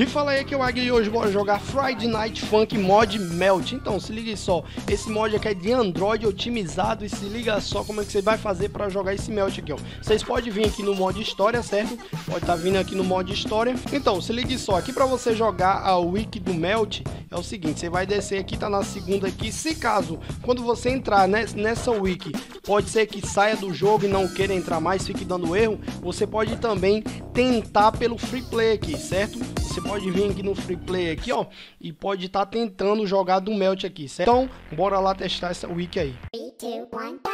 E fala aí que eu Agui hoje bora jogar Friday Night Funk Mod Melt. Então, se liga só, esse mod aqui é de Android otimizado e se liga só como é que você vai fazer para jogar esse Melt aqui, ó. Vocês podem vir aqui no mod História, certo? Pode estar tá vindo aqui no mod História. Então, se liga só, aqui para você jogar a Wiki do Melt, é o seguinte, você vai descer aqui, tá na segunda aqui. Se caso, quando você entrar nessa Wiki, pode ser que saia do jogo e não queira entrar mais, fique dando erro, você pode também tentar pelo Free Play aqui, certo? Você pode vir aqui no Free Play aqui, ó, e pode estar tá tentando jogar do Melt aqui, certo? Então, bora lá testar essa wiki aí. 3, 2, 1,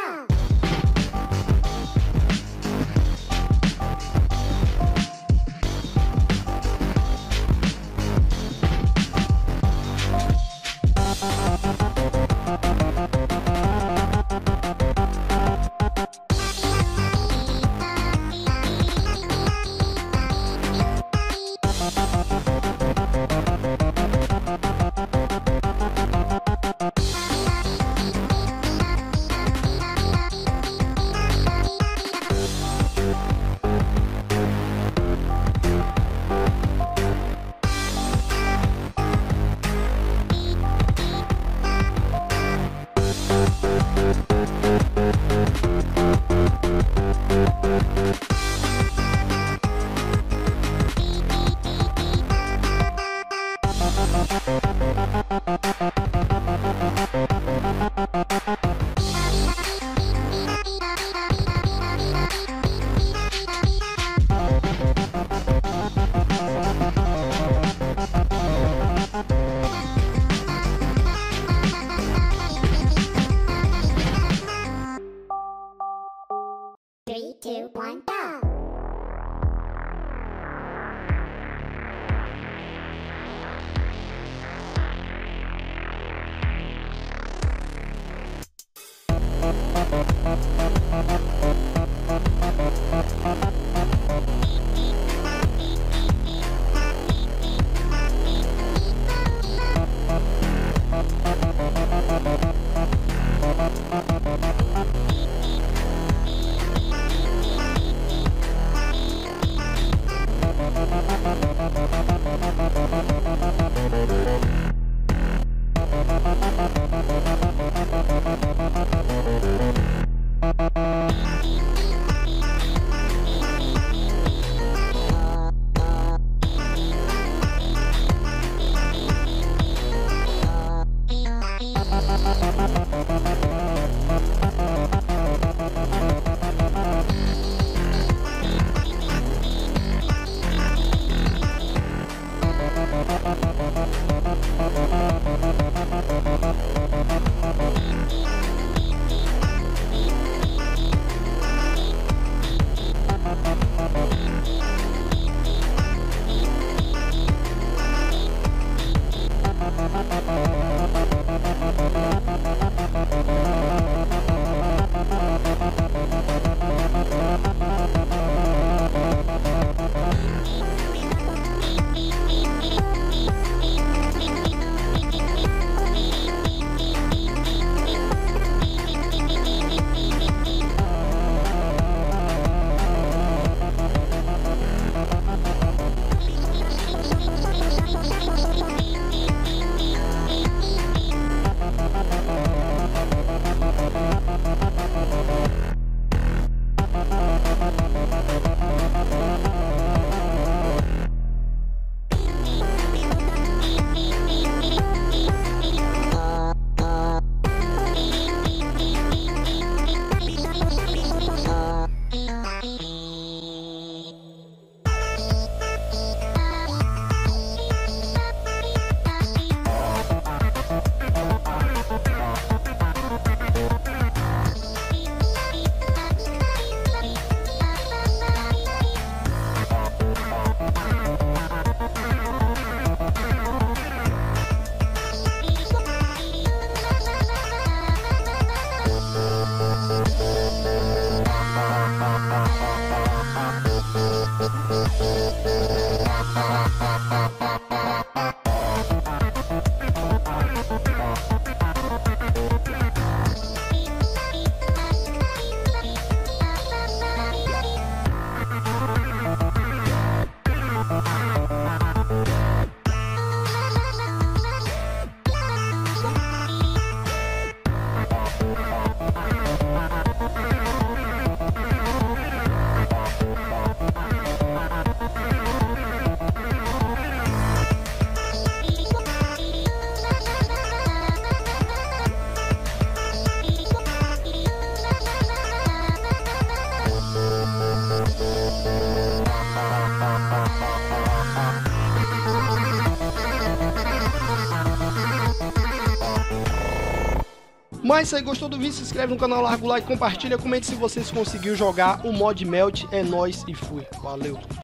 Mas se gostou do vídeo, se inscreve no canal, larga o like, compartilha, comente se vocês conseguiu jogar o mod Melt. É nóis e fui. Valeu.